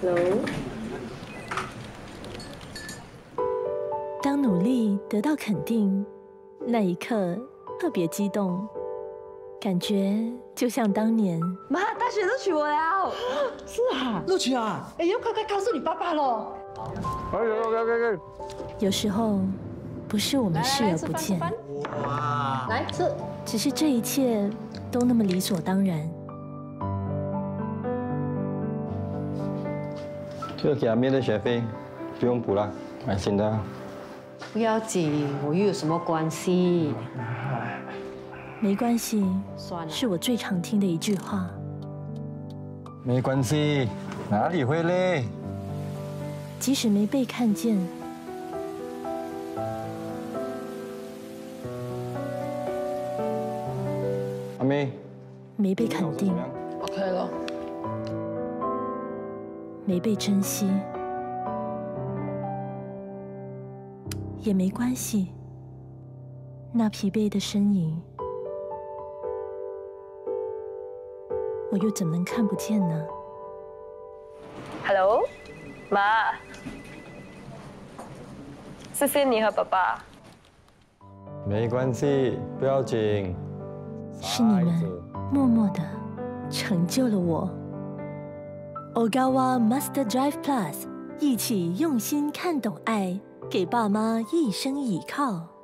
Hello。当努力得到肯定，那一刻特别激动，感觉就像当年。妈，大学录取我了。是啊，录取啊！哎，呦快快告诉你爸爸喽。哎呦，OK OK 有时候不是我们视而不见，哇！来吃。只是这一切都那么理所当然。这个给阿妹的学费不用补了，买新的。不要紧，我又有什么关系？没关系，算了，是我最常听的一句话。没关系，哪里会累？即使没被看见，阿妹，没被肯定，OK 了，没被珍惜。也没关系，那疲惫的身影，我又怎能看不见呢？Hello，妈，谢谢你和爸爸。没关系，不要紧。是你们默默的成就了我。Ogawa Master Drive Plus，一起用心看懂爱。给爸妈一生依靠。